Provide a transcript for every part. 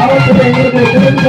ஆபத்து எங்களுக்கு திருப்பி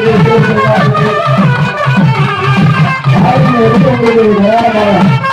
Thank you.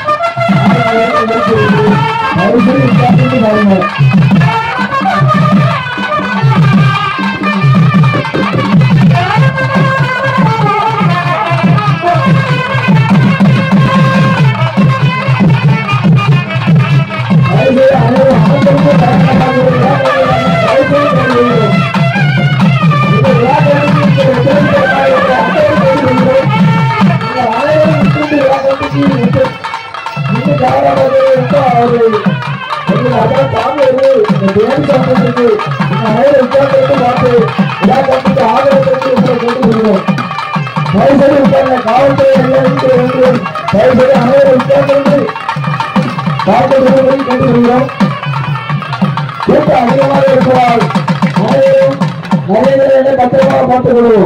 கூட்டம் அதிகமாக இருப்பதால் அனைவரும் நடைமுறைகளை பத்திரமாக பார்த்துக் கொள்வோம்